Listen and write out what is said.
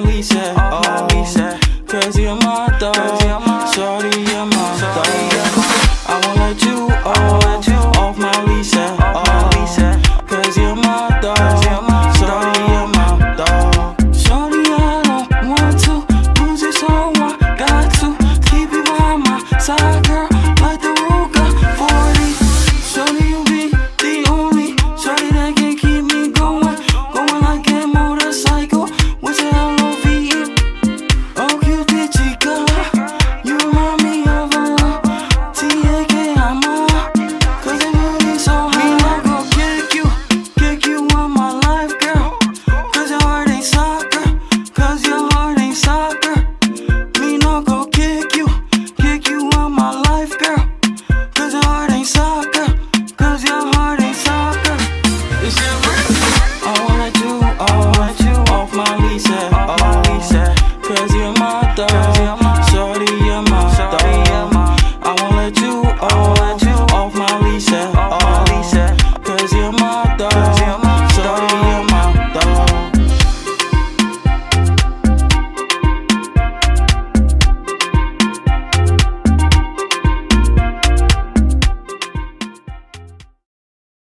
my leash? Off oh. my leash at? Crazy on my thought. you're my Shorty on my dog. I won't let you off. Let you off my leash at? Off my leash at? Crazy on my thought. Crazy on my Shorty on my thought. Oh, Shorty, I don't want to lose you, so I got to keep you by my side.